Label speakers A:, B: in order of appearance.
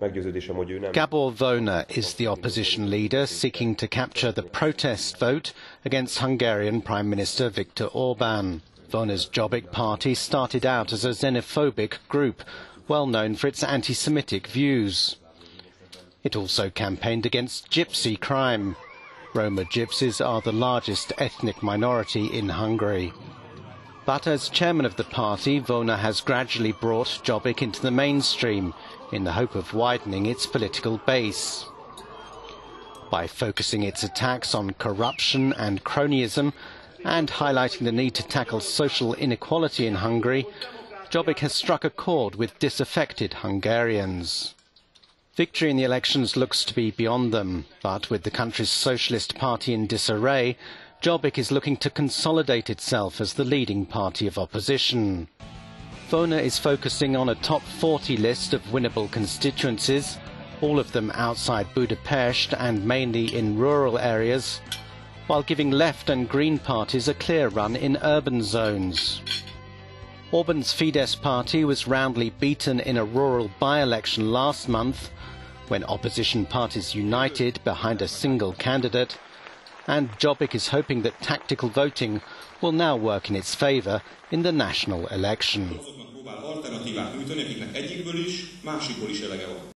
A: Gabor Vona is the opposition leader seeking to capture the protest vote against Hungarian Prime Minister Viktor Orban. Vona's Jobbik party started out as a xenophobic group, well known for its anti-Semitic views. It also campaigned against gypsy crime. Roma gypsies are the largest ethnic minority in Hungary. But as chairman of the party, Vona has gradually brought Jobbik into the mainstream in the hope of widening its political base. By focusing its attacks on corruption and cronyism and highlighting the need to tackle social inequality in Hungary, Jobbik has struck a chord with disaffected Hungarians. Victory in the elections looks to be beyond them, but with the country's socialist party in disarray, Jobbik is looking to consolidate itself as the leading party of opposition. Vona is focusing on a top 40 list of winnable constituencies, all of them outside Budapest and mainly in rural areas, while giving left and green parties a clear run in urban zones. Orban's Fidesz party was roundly beaten in a rural by-election last month when opposition parties united behind a single candidate and Jobbik is hoping that tactical voting will now work in its favour in the national election.